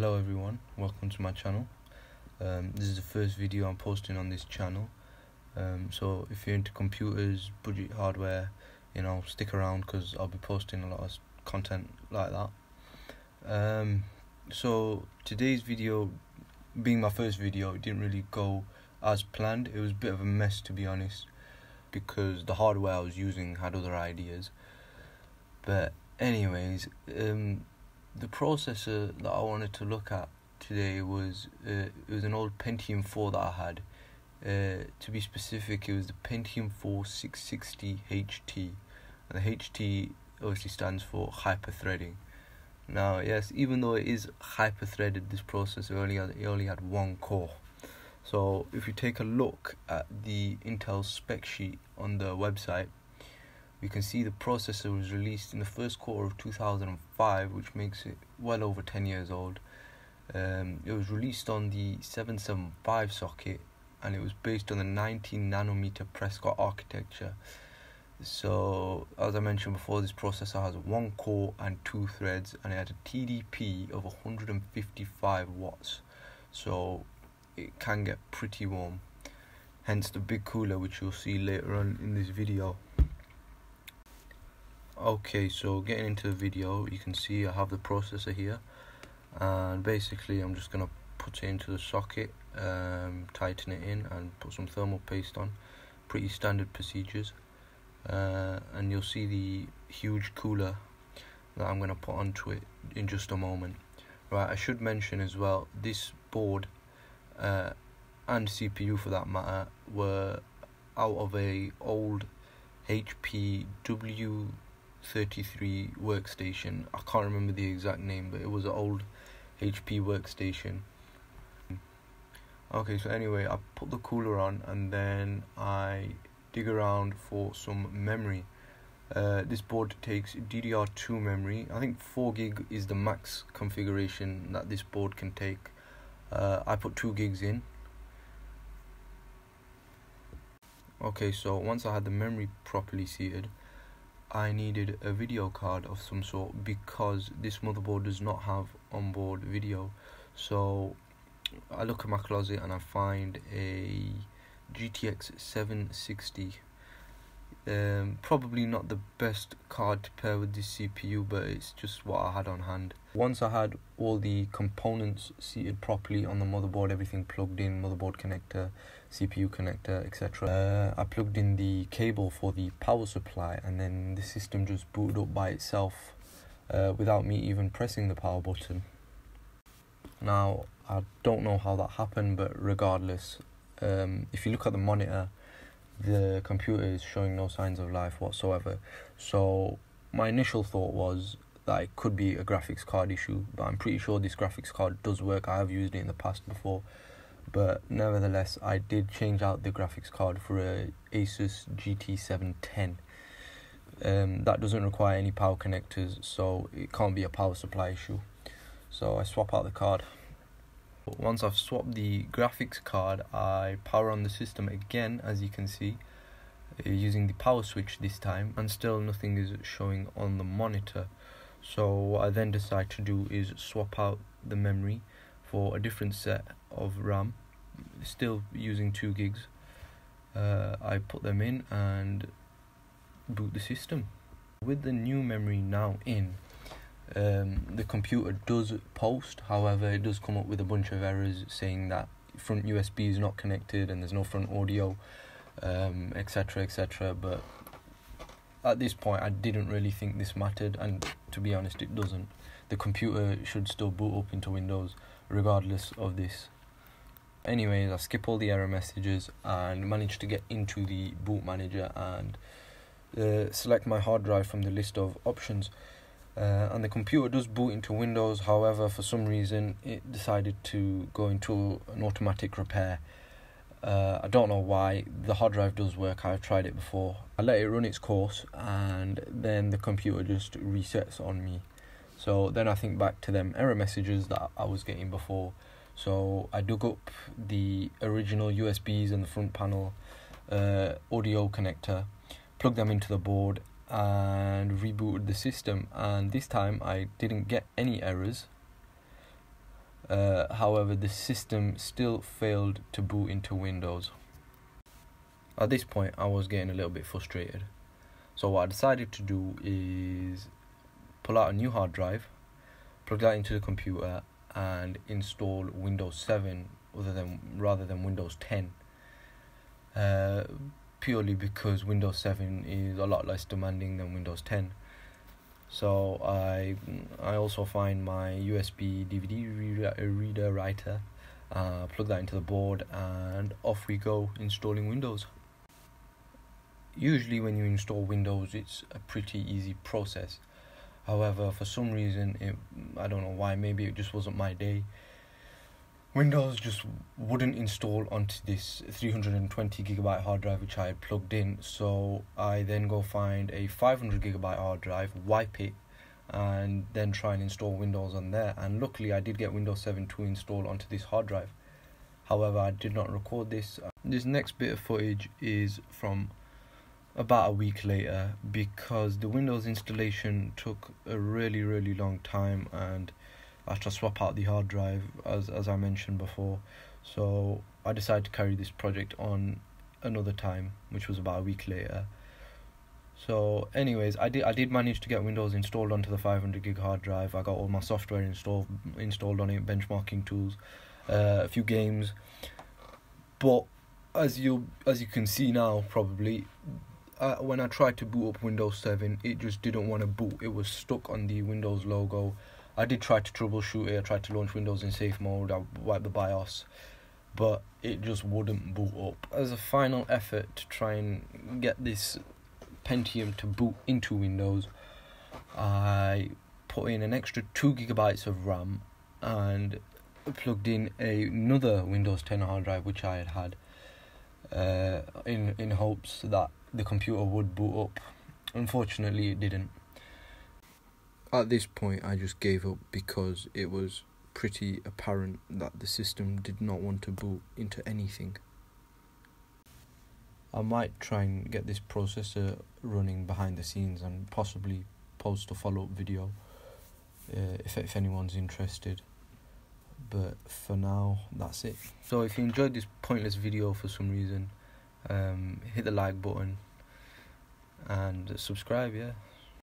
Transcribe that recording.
Hello everyone, welcome to my channel. Um, this is the first video I'm posting on this channel. Um, so if you're into computers, budget hardware, you know, stick around because I'll be posting a lot of content like that. Um, so today's video, being my first video, it didn't really go as planned. It was a bit of a mess to be honest, because the hardware I was using had other ideas. But anyways, um, the processor that I wanted to look at today was uh, it was an old Pentium 4 that I had. Uh, to be specific, it was the Pentium 4 660 HT, and the HT obviously stands for hyper threading. Now, yes, even though it is hyper threaded, this processor only had it only had one core. So, if you take a look at the Intel spec sheet on the website, we can see the processor was released in the first quarter of 2005, which makes it well over 10 years old. Um, it was released on the 775 socket and it was based on the 19 nanometer Prescott architecture. So, as I mentioned before, this processor has one core and two threads, and it had a TDP of 155 watts. So, it can get pretty warm. Hence the big cooler, which you'll see later on in this video. Okay, so getting into the video, you can see I have the processor here, and basically I'm just gonna put it into the socket, um, tighten it in, and put some thermal paste on. Pretty standard procedures, uh, and you'll see the huge cooler that I'm gonna put onto it in just a moment. Right, I should mention as well this board uh, and CPU for that matter were out of a old HP W 33 workstation. I can't remember the exact name, but it was an old HP workstation. Okay, so anyway, I put the cooler on and then I dig around for some memory. Uh, this board takes DDR2 memory. I think 4 gig is the max configuration that this board can take. Uh, I put 2 gigs in. Okay, so once I had the memory properly seated, I needed a video card of some sort because this motherboard does not have onboard video. So I look at my closet and I find a GTX 760. Um, probably not the best card to pair with this CPU, but it's just what I had on hand. Once I had all the components seated properly on the motherboard, everything plugged in, motherboard connector, CPU connector, etc. Uh, I plugged in the cable for the power supply, and then the system just booted up by itself uh, without me even pressing the power button. Now, I don't know how that happened, but regardless, um, if you look at the monitor, the computer is showing no signs of life whatsoever. So, my initial thought was that it could be a graphics card issue, but I'm pretty sure this graphics card does work. I have used it in the past before, but nevertheless, I did change out the graphics card for a Asus GT710. Um, that doesn't require any power connectors, so it can't be a power supply issue. So I swap out the card. Once I've swapped the graphics card, I power on the system again, as you can see, uh, using the power switch this time, and still nothing is showing on the monitor. So what I then decide to do is swap out the memory for a different set of RAM, still using 2 gigs. Uh, I put them in and boot the system. With the new memory now in, um, the computer does post, however, it does come up with a bunch of errors saying that front USB is not connected and there's no front audio, etc. Um, etc. Et but at this point, I didn't really think this mattered, and to be honest, it doesn't. The computer should still boot up into Windows regardless of this. Anyways, I skip all the error messages and manage to get into the boot manager and uh, select my hard drive from the list of options. Uh, and the computer does boot into Windows, however, for some reason it decided to go into an automatic repair. Uh, I don't know why. The hard drive does work, I've tried it before. I let it run its course, and then the computer just resets on me. So then I think back to them error messages that I was getting before. So I dug up the original USBs and the front panel uh, audio connector, plugged them into the board, and rebooted the system and this time I didn't get any errors Uh, however, the system still failed to boot into Windows. At this point, I was getting a little bit frustrated. So, what I decided to do is pull out a new hard drive, plug that into the computer, and install Windows 7 other than rather than Windows 10. Uh, purely because Windows 7 is a lot less demanding than Windows 10. So I I also find my USB DVD reader, reader writer, uh, plug that into the board, and off we go installing Windows. Usually, when you install Windows, it's a pretty easy process. However, for some reason, it I don't know why. Maybe it just wasn't my day. Windows just wouldn't install onto this 320 gigabyte hard drive which I had plugged in. So I then go find a 500 gigabyte hard drive, wipe it, and then try and install Windows on there. And luckily, I did get Windows 7 to install onto this hard drive. However, I did not record this. This next bit of footage is from about a week later because the Windows installation took a really, really long time and I had to swap out the hard drive as as I mentioned before. So I decided to carry this project on another time, which was about a week later. So, anyways, I did I did manage to get Windows installed onto the 500 gig hard drive. I got all my software installed installed on it, benchmarking tools, uh, a few games. But as you as you can see now, probably uh, when I tried to boot up Windows 7, it just didn't want to boot. It was stuck on the Windows logo I did try to troubleshoot it. I tried to launch Windows in safe mode. I wiped the BIOS, but it just wouldn't boot up. As a final effort to try and get this Pentium to boot into Windows, I put in an extra two gigabytes of RAM and plugged in another Windows 10 hard drive which I had had uh, in in hopes that the computer would boot up. Unfortunately, it didn't at this point, I just gave up because it was pretty apparent that the system did not want to boot into anything. I might try and get this processor running behind the scenes and possibly post a follow up video uh, if, if anyone's interested. But for now, that's it. So if you enjoyed this pointless video for some reason, um, hit the like button and subscribe, yeah.